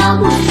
tambor.